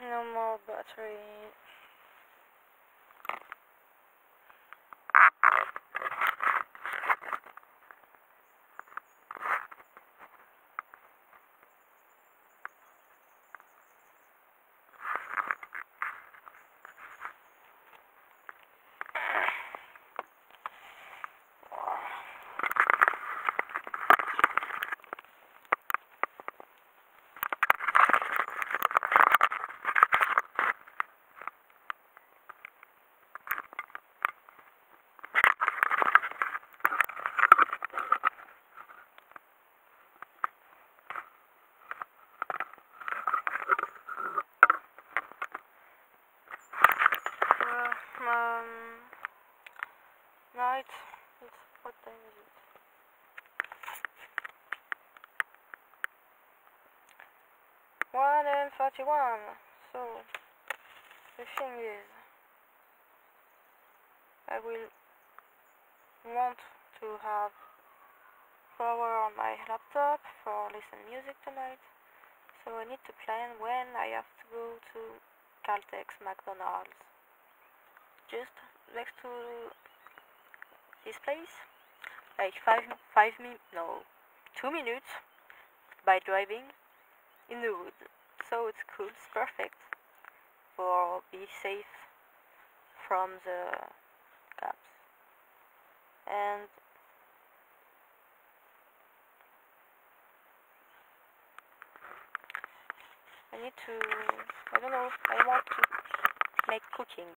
No more battery. Um, night. It's what time is it? One and forty-one. So the thing is, I will want to have power on my laptop for listen music tonight. So I need to plan when I have to go to Caltex McDonald's. Just next to this place, like five five min no two minutes by driving in the wood. So it's cool, it's perfect for be safe from the cops. And I need to I don't know, I want to make cooking.